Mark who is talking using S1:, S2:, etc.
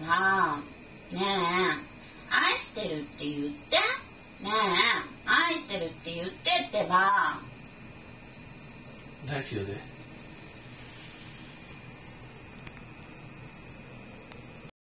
S1: ねえ。愛してるって言って。ねえ。愛してるって言ってってば。
S2: 大好きだね